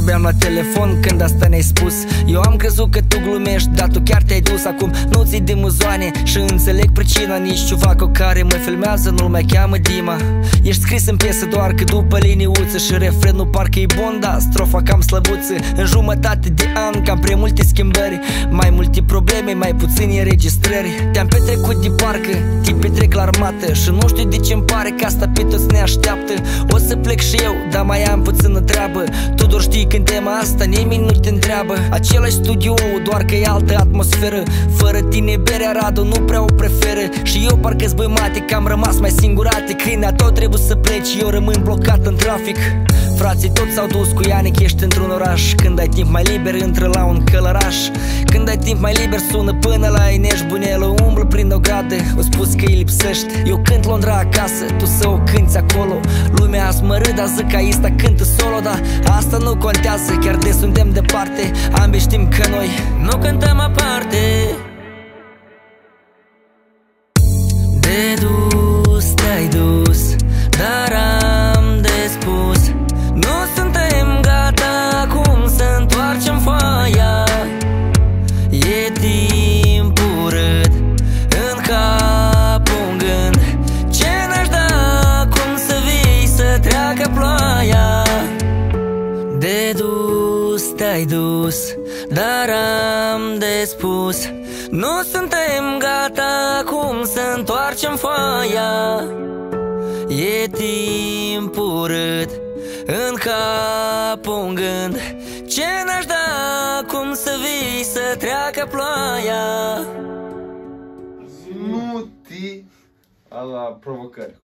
la telefon când asta ne-ai spus. Eu am crezut că tu glumești, dar tu chiar te-ai dus Acum. Nu ți de muzoane și înțeleg pricina Nici cu care mă filmează nu-l mai cheamă Dima. Ești scris în piesă doar că după liniuță Și refrenul parcă e bun, da, strofa cam slăbuță. În jumătate de an cam prea multe schimbări. Mai multe probleme, mai puțini înregistrări Te-am petrecut de parcă, te petrec la armată. Și nu știu de ce-mi pare că asta pe toți ne așteaptă. O să plec și eu, dar mai am puțină treabă. Doar știi când tema asta nimeni nu te întreabă. Același studio, doar că e altă atmosferă. Fără tine berea Radu nu prea o preferă. Și eu parcă zbăimate am rămas mai singurate Câinea tot trebuie să pleci, eu rămân blocat în trafic. Frații toți s-au dus cu Ianic, ești într-un oraș. Când ai timp mai liber, intră la un călăraș. Când ai timp mai liber, sună până la Inești Bunelă, umblă prin o gradă O spus că îi lipsești. Eu cânt Londra acasă, tu să o cânti acolo Lumea a smărât, dar zic că Aista cântă solo Dar asta nu contează, chiar de suntem departe Ambii știm că noi nu cântăm aparte. De dus, treacă ploaia De dus, te-ai dus Dar am de spus. Nu suntem gata acum să întoarcem foaia. E timp urât în cap un gând. Ce n-aș da acum să vii să treacă ploaia? Nu ti... La provocări